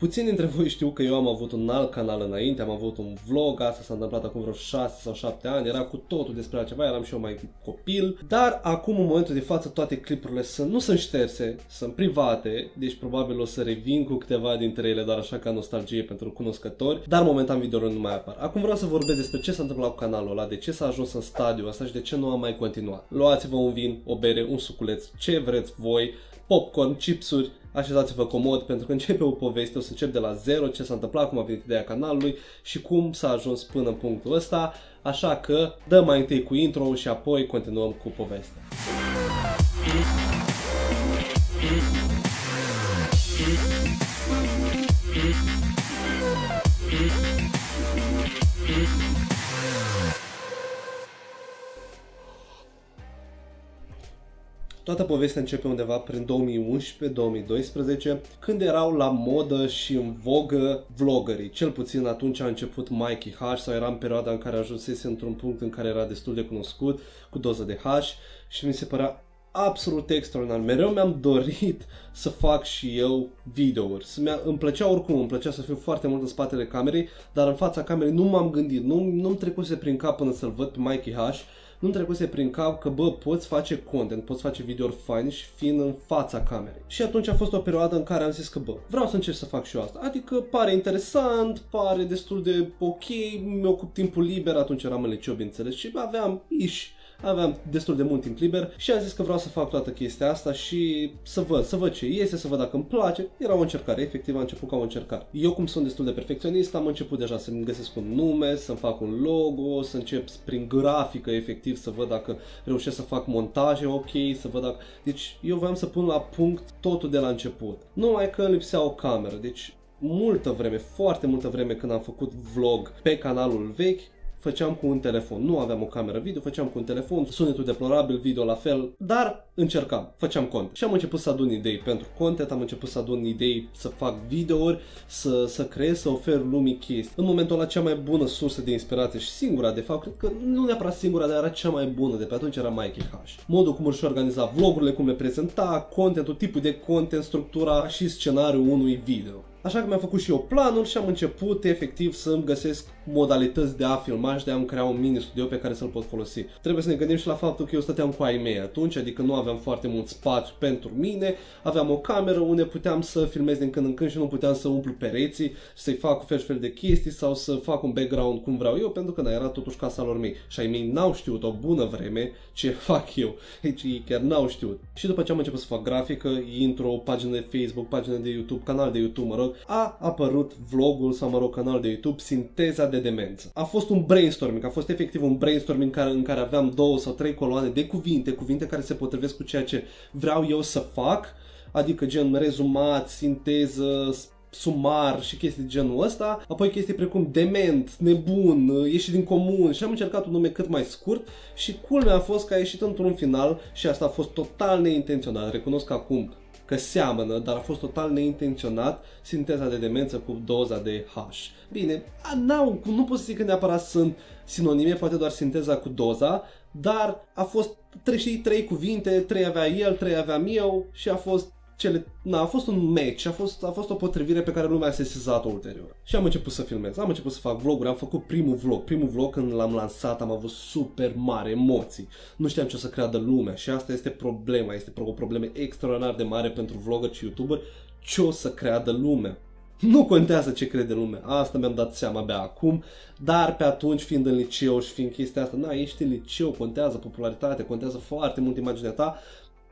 Puțini dintre voi știu că eu am avut un alt canal înainte, am avut un vlog, asta s-a întâmplat acum vreo 6 sau 7 ani, era cu totul despre altceva, eram și eu mai copil, dar acum în momentul de față toate clipurile sunt, nu sunt șterse, sunt private, deci probabil o să revin cu câteva dintre ele, doar așa ca nostalgie pentru cunoscători, dar momentan videourile nu mai apar. Acum vreau să vorbesc despre ce s-a întâmplat cu canalul ăla, de ce s-a ajuns în stadiul ăsta și de ce nu am mai continuat. Luați-vă un vin, o bere, un suculeț, ce vreți voi, popcorn, chipsuri, așezați-vă comod pentru că începe o poveste, o să încep de la zero, ce s-a întâmplat, cum a venit ideea canalului și cum s-a ajuns până în punctul ăsta, așa că dăm mai întâi cu intro și apoi continuăm cu povestea. Toată povestea începe undeva prin 2011-2012, când erau la modă și în vogă vloggerii. Cel puțin atunci a început Mikey H sau era în perioada în care ajunsese într-un punct în care era destul de cunoscut, cu doză de H și mi se părea absolut extraordinar. Mereu mi-am dorit să fac și eu videouri. Îmi plăcea oricum, îmi plăcea să fiu foarte mult în spatele camerei, dar în fața camerei nu m-am gândit, nu, nu-mi trecuse prin cap până să-l văd pe Mikey H nu-mi trecuse prin cap că, bă, poți face content, poți face videouri faine și fiind în fața camerei. Și atunci a fost o perioadă în care am zis că, bă, vreau să încerc să fac și eu asta. Adică pare interesant, pare destul de ok, mi-ocup timpul liber, atunci eram în liceu, bineînțeles, și aveam iși aveam destul de mult timp liber și am zis că vreau să fac toată chestia asta și să văd, să văd ce iese, să văd dacă îmi place. Era o încercare, efectiv am început ca o încercare. Eu cum sunt destul de perfecționist, am început deja să-mi găsesc un nume, să-mi fac un logo, să încep prin grafică efectiv să văd dacă reușesc să fac montaje ok, să văd dacă... Deci eu voiam să pun la punct totul de la început. Numai că îmi lipsea o cameră, deci multă vreme, foarte multă vreme când am făcut vlog pe canalul vechi, făceam cu un telefon. Nu aveam o cameră video, făceam cu un telefon, sunetul deplorabil, video la fel, dar încercam, făceam cont. Și am început să adun idei pentru content, am început să adun idei să fac videouri, să, să creez, să ofer lumii chestii. În momentul ăla cea mai bună sursă de inspirație și singura, de fapt, cred că nu neapărat singura, dar era cea mai bună de pe atunci era Mikey H. Modul cum își organiza vlogurile, cum le prezenta, contentul, tipul de content, structura și scenariul unui video. Așa că mi-am făcut și eu planul și am început efectiv să-mi găsesc modalități de a filma și de a-mi crea un mini studio pe care să-l pot folosi. Trebuie să ne gândim și la faptul că eu stăteam cu ai mei atunci, adică nu aveam foarte mult spațiu pentru mine, aveam o cameră unde puteam să filmez din când în când și nu puteam să umplu pereții, să-i fac fel și fel de chestii sau să fac un background cum vreau eu, pentru că da, era totuși casa lor mei. Și ai mei n-au știut o bună vreme ce fac eu. Deci ei chiar n-au știut. Și după ce am început să fac grafică, intro, pagină de Facebook, pagină de YouTube, canal de YouTube, mă rog, a apărut vlogul sau, mă rog, canal de YouTube Sinteza de Demență. A fost un brainstorming, a fost efectiv un brainstorming în care, în care aveam două sau trei coloane de cuvinte, cuvinte care se potrivesc cu ceea ce vreau eu să fac, adică gen rezumat, sinteză, sumar și chestii de genul ăsta, apoi chestii precum dement, nebun, ieșit din comun și am încercat un nume cât mai scurt și culmea a fost că a ieșit într-un final și asta a fost total neintenționat, recunosc acum că seamănă, dar a fost total neintenționat sinteza de demență cu doza de H. Bine, n-au, nu pot să zic că neapărat sunt sinonime, poate doar sinteza cu doza, dar a fost trei, trei cuvinte, trei avea el, trei aveam eu și a fost cele, na, a fost un match, a fost, a fost o potrivire pe care lumea a sesizat-o ulterior. Și am început să filmez, am început să fac vloguri, am făcut primul vlog. Primul vlog când l-am lansat am avut super mare emoții. Nu știam ce o să creadă lumea și asta este problema, este o problemă extraordinar de mare pentru vlogger și youtuber, ce o să creadă lumea. Nu contează ce crede lumea, asta mi-am dat seama abia acum, dar pe atunci fiind în liceu și fiind chestia asta, na, ești în liceu, contează popularitatea, contează foarte mult imaginea ta,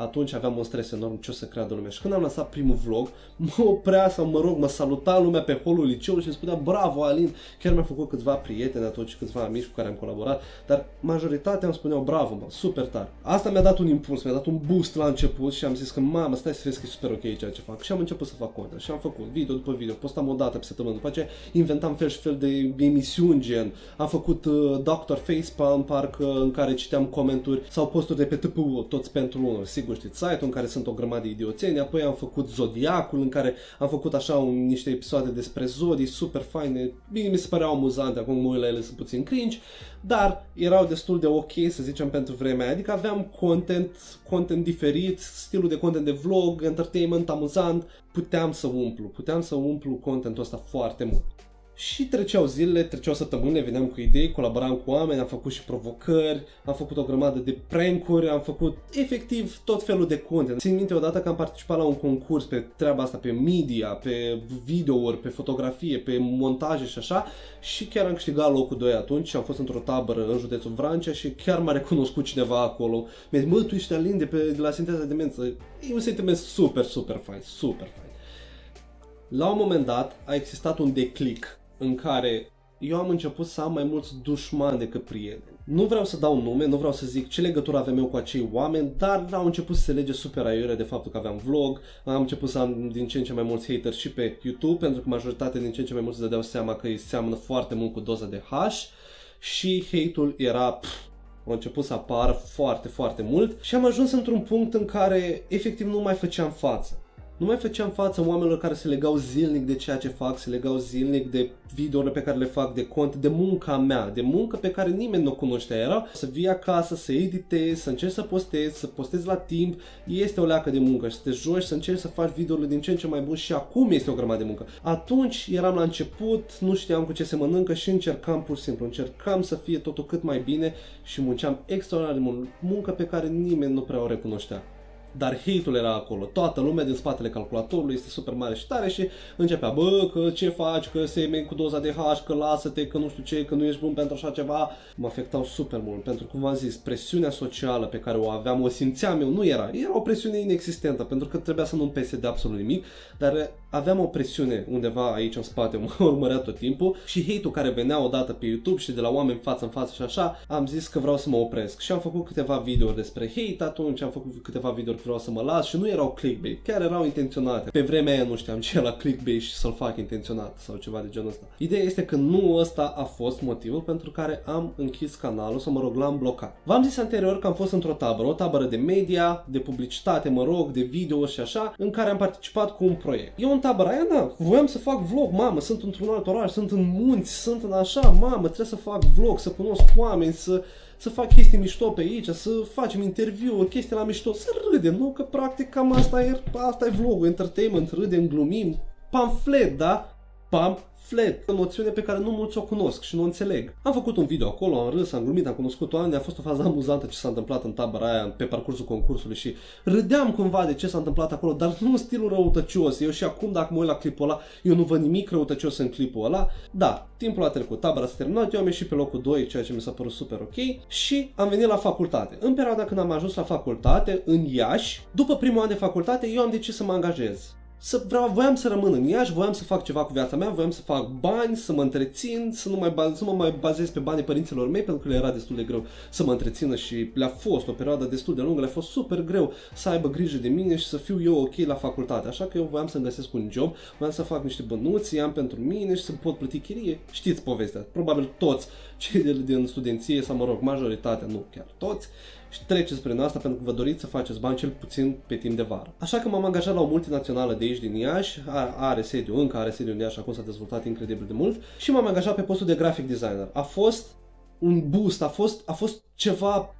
atunci aveam un stres enorm ce o să creadă lumea. Și când am lăsat primul vlog, mă oprea sau mă rog, mă saluta lumea pe holul liceului și îmi spunea bravo Alin, chiar mi-am făcut câțiva prieteni atunci, câțiva amici cu care am colaborat, dar majoritatea îmi spuneau bravo, mă, super tare. Asta mi-a dat un impuls, mi-a dat un boost la început și am zis că mamă, stai să vezi că e super ok ceea ce fac. Și am început să fac content și am făcut video după video, postam o dată pe săptămână, după aceea inventam fel și fel de emisiuni gen, am făcut uh, Dr. Facepalm, parcă în care citeam comenturi sau posturi de pe TPU, toți pentru unul, sigur sigur știți site-ul în care sunt o grămadă de idioțeni, apoi am făcut Zodiacul în care am făcut așa un, niște episoade despre zodii super faine, bine mi se păreau amuzante, acum mă uit la ele sunt puțin cringe, dar erau destul de ok, să zicem, pentru vremea aia. Adică aveam content, content diferit, stilul de content de vlog, entertainment, amuzant. Puteam să umplu, puteam să umplu contentul ăsta foarte mult. Și treceau zilele, treceau săptămâni, veneam cu idei, colaboram cu oameni, am făcut și provocări, am făcut o grămadă de prank-uri, am făcut efectiv tot felul de content. Țin minte odată că am participat la un concurs pe treaba asta, pe media, pe videouri, pe fotografie, pe montaje și așa și chiar am câștigat locul 2 atunci și am fost într-o tabără în județul Vrancea și chiar m-a recunoscut cineva acolo. Mi-a zis, mă, tu ești Alin de, pe, de la Sinteza de Demență. E un sentiment super, super fain, super fain. La un moment dat a existat un declic în care eu am început să am mai mulți dușmani decât prieteni. Nu vreau să dau nume, nu vreau să zic ce legătură avem eu cu acei oameni, dar au început să se lege super aiure de faptul că aveam vlog, am început să am din ce în ce mai mulți haters și pe YouTube, pentru că majoritatea din ce în ce mai mulți se dădeau seama că îi seamănă foarte mult cu doza de H și hate-ul era pff, a început să apară foarte, foarte mult și am ajuns într-un punct în care efectiv nu mai făceam față nu mai făceam față oamenilor care se legau zilnic de ceea ce fac, se legau zilnic de videourile pe care le fac, de cont, de munca mea, de muncă pe care nimeni nu o cunoștea. Era să vii acasă, să editezi, să încerci să postezi, să postezi la timp, este o leacă de muncă. Și să te joci, să încerci să faci videourile din ce în ce mai bun și acum este o grămadă de muncă. Atunci eram la început, nu știam cu ce se mănâncă și încercam pur și simplu, încercam să fie totul cât mai bine și munceam extraordinar de mult, muncă pe care nimeni nu prea o recunoștea dar hate-ul era acolo. Toată lumea din spatele calculatorului este super mare și tare și începea, bă, că ce faci, că se cu doza de H, că lasă-te, că nu știu ce, că nu ești bun pentru așa ceva. Mă afectau super mult, pentru că, cum v-am zis, presiunea socială pe care o aveam, o simțeam eu, nu era. Era o presiune inexistentă, pentru că trebuia să nu-mi pese de absolut nimic, dar aveam o presiune undeva aici în spate, mă urmărea tot timpul și hate-ul care venea odată pe YouTube și de la oameni față în față și așa, am zis că vreau să mă opresc. Și am făcut câteva videouri despre hate atunci, am făcut câteva videouri vreau să mă las și nu erau clickbait, chiar erau intenționate. Pe vremea aia nu știam ce la clickbait și să-l fac intenționat sau ceva de genul ăsta. Ideea este că nu ăsta a fost motivul pentru care am închis canalul sau mă rog l-am blocat. V-am zis anterior că am fost într-o tabără, o tabără de media, de publicitate, mă rog, de video și așa, în care am participat cu un proiect. Eu în tabăra aia, da, voiam să fac vlog, mamă, sunt într-un alt oraș, sunt în munți, sunt în așa, mamă, trebuie să fac vlog, să cunosc oameni, să să fac chestii mișto pe aici, să facem interviuri, chestii la mișto, să râdem, nu? Că practic cam asta e, asta e vlogul, entertainment, râdem, glumim, pamflet, da? Pam flat, noțiune pe care nu mulți o cunosc și nu o înțeleg. Am făcut un video acolo, am râs, am glumit, am cunoscut oameni, a fost o fază amuzantă ce s-a întâmplat în tabăra aia pe parcursul concursului și râdeam cumva de ce s-a întâmplat acolo, dar nu în stilul răutăcios. Eu și acum dacă mă uit la clipul ăla, eu nu văd nimic răutăcios în clipul ăla. Da, timpul a trecut, tabăra s-a terminat, eu am ieșit pe locul 2, ceea ce mi s-a părut super ok și am venit la facultate. În perioada când am ajuns la facultate, în Iași, după primul an de facultate, eu am decis să mă angajez să vreau, voiam să rămân în Iași, voiam să fac ceva cu viața mea, voiam să fac bani, să mă întrețin, să nu mai, să mă mai bazez pe banii părinților mei, pentru că le era destul de greu să mă întrețină și le-a fost o perioadă destul de lungă, le-a fost super greu să aibă grijă de mine și să fiu eu ok la facultate. Așa că eu voiam să-mi găsesc un job, voiam să fac niște bănuți, am pentru mine și să pot plăti chirie. Știți povestea, probabil toți cei din studenție, sau mă rog, majoritatea, nu chiar toți, și treceți prin asta pentru că vă doriți să faceți bani cel puțin pe timp de vară. Așa că m-am angajat la o multinațională de aici din Iași, are sediu încă, are sediu în Iași, acum s-a dezvoltat incredibil de mult și m-am angajat pe postul de graphic designer. A fost un boost, a fost, a fost ceva,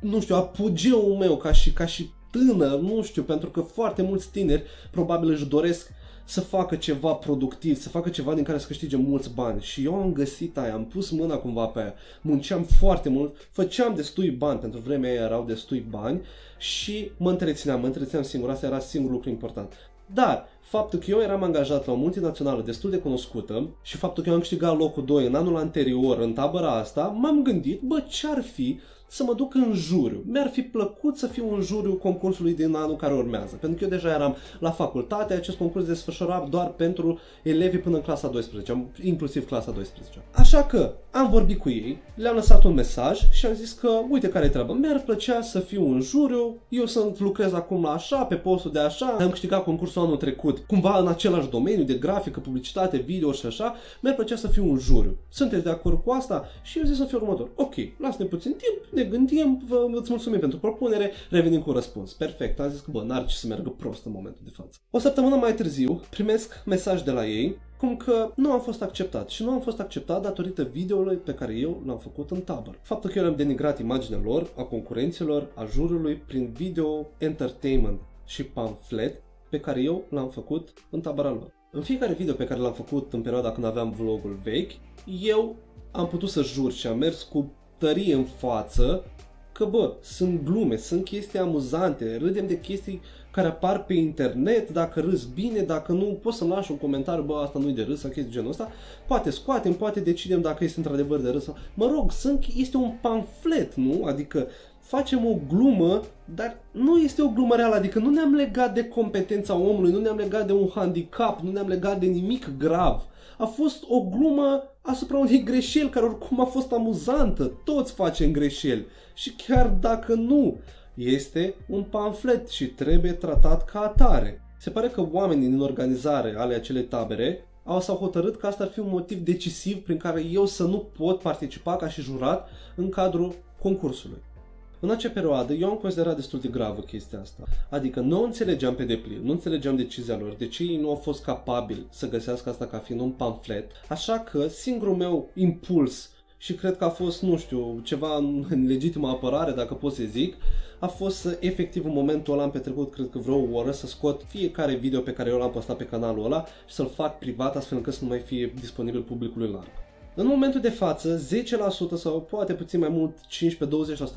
nu știu, apogeul meu ca și, ca și tânăr, nu știu, pentru că foarte mulți tineri probabil își doresc să facă ceva productiv, să facă ceva din care să câștige mulți bani. Și eu am găsit aia, am pus mâna cumva pe aia, munceam foarte mult, făceam destui bani, pentru vremea aia erau destui bani și mă întrețineam, mă întrețineam singur, asta era singurul lucru important. Dar faptul că eu eram angajat la o multinațională destul de cunoscută și faptul că eu am câștigat locul 2 în anul anterior în tabăra asta, m-am gândit, bă, ce-ar fi să mă duc în juriu. Mi-ar fi plăcut să fiu în juriu concursului din anul care urmează, pentru că eu deja eram la facultate, acest concurs desfășura doar pentru elevii până în clasa 12, inclusiv clasa 12. Așa că am vorbit cu ei, le-am lăsat un mesaj și am zis că, uite care e treaba, mi-ar plăcea să fiu în juriu, eu să lucrez acum la așa, pe postul de așa, am câștigat concursul anul trecut, cumva în același domeniu de grafică, publicitate, video și așa, mi-ar plăcea să fiu în juriu. Sunteți de acord cu asta? Și eu zis să fiu următor. Ok, lasă-ne puțin timp, ne ne gândim, vă, îți mulțumim pentru propunere, revenim cu răspuns. Perfect, am zis că bă, n-ar ce să meargă prost în momentul de față. O săptămână mai târziu primesc mesaj de la ei cum că nu am fost acceptat și nu am fost acceptat datorită videoului pe care eu l-am făcut în tabără. Faptul că eu am denigrat imaginea lor, a concurenților, a jurului prin video entertainment și pamflet pe care eu l-am făcut în tabăra lor. În fiecare video pe care l-am făcut în perioada când aveam vlogul vechi, eu am putut să jur și am mers cu tărie în față că bă, sunt glume, sunt chestii amuzante, râdem de chestii care apar pe internet, dacă râzi bine, dacă nu, poți să lași un comentariu, bă, asta nu-i de râs sau chestii de genul ăsta, poate scoatem, poate decidem dacă este într-adevăr de râs. Mă rog, sunt, este un pamflet, nu? Adică facem o glumă, dar nu este o glumă reală, adică nu ne-am legat de competența omului, nu ne-am legat de un handicap, nu ne-am legat de nimic grav. A fost o glumă asupra unei greșeli care oricum a fost amuzantă. Toți facem greșeli. Și chiar dacă nu, este un pamflet și trebuie tratat ca atare. Se pare că oamenii din organizare ale acelei tabere au s-au hotărât că asta ar fi un motiv decisiv prin care eu să nu pot participa ca și jurat în cadrul concursului. În acea perioadă eu am considerat destul de gravă chestia asta. Adică nu înțelegeam pe deplin, nu înțelegeam decizia lor, de ce ei nu au fost capabili să găsească asta ca fiind un pamflet, așa că singurul meu impuls și cred că a fost, nu știu, ceva în legitimă apărare, dacă pot să zic, a fost să, efectiv, în momentul ăla am petrecut, cred că vreo o oră, să scot fiecare video pe care eu l-am postat pe canalul ăla și să-l fac privat, astfel încât să nu mai fie disponibil publicului larg. În momentul de față, 10% sau poate puțin mai mult,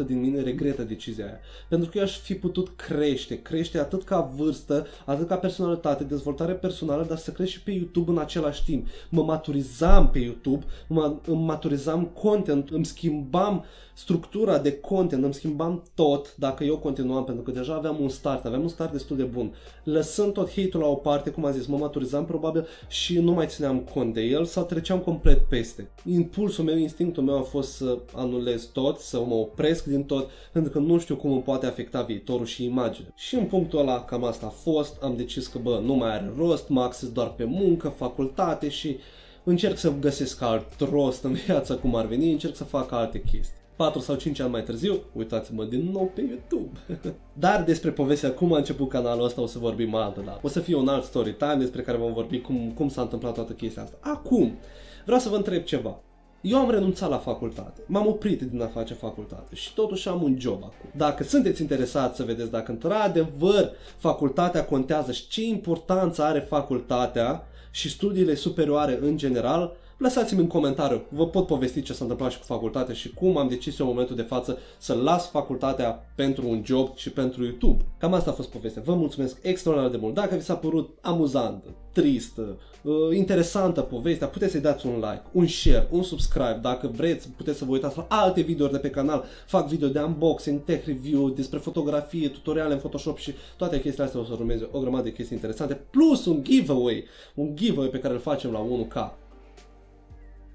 15-20% din mine regretă decizia aia. Pentru că eu aș fi putut crește, crește atât ca vârstă, atât ca personalitate, dezvoltare personală, dar să crește și pe YouTube în același timp. Mă maturizam pe YouTube, mă, îmi maturizam content, îmi schimbam structura de content, îmi schimbam tot dacă eu continuam, pentru că deja aveam un start, aveam un start destul de bun. Lăsând tot hate-ul la o parte, cum am zis, mă maturizam probabil și nu mai țineam cont de el sau treceam complet peste. Impulsul meu, instinctul meu a fost să anulez tot, să mă opresc din tot, pentru că nu știu cum îmi poate afecta viitorul și imaginea. Și în punctul ăla cam asta a fost, am decis că bă, nu mai are rost, mă acces doar pe muncă, facultate și încerc să găsesc alt rost în viața cum ar veni, încerc să fac alte chestii. 4 sau 5 ani mai târziu, uitați-mă din nou pe YouTube. Dar despre povestea cum a început canalul ăsta o să vorbim altă dată. O să fie un alt story time despre care vom vorbi cum, cum s-a întâmplat toată chestia asta. Acum, vreau să vă întreb ceva. Eu am renunțat la facultate, m-am oprit din a face facultate și totuși am un job acum. Dacă sunteți interesați să vedeți dacă într-adevăr facultatea contează și ce importanță are facultatea și studiile superioare în general, lăsați-mi în comentariu. Vă pot povesti ce s-a întâmplat și cu facultatea și cum am decis eu în momentul de față să las facultatea pentru un job și pentru YouTube. Cam asta a fost povestea. Vă mulțumesc extraordinar de mult. Dacă vi s-a părut amuzantă, tristă, uh, interesantă povestea, puteți să-i dați un like, un share, un subscribe. Dacă vreți, puteți să vă uitați la alte videouri de pe canal. Fac video de unboxing, tech review, despre fotografie, tutoriale în Photoshop și toate chestiile astea o să urmeze o grămadă de chestii interesante, plus un giveaway, un giveaway pe care îl facem la 1K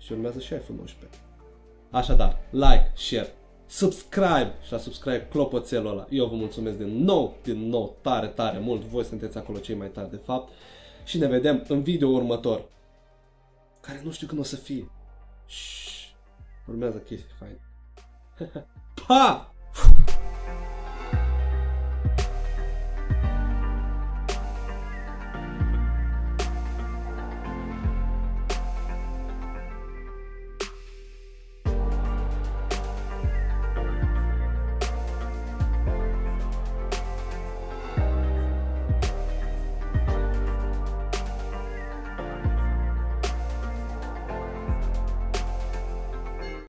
și urmează și iPhone 11. Așadar, like, share, subscribe și la subscribe clopoțelul ăla. Eu vă mulțumesc din nou, din nou, tare, tare mult. Voi sunteți acolo cei mai tari de fapt. Și ne vedem în video următor. Care nu știu când o să fie. Shhh. Urmează chestii faine. pa!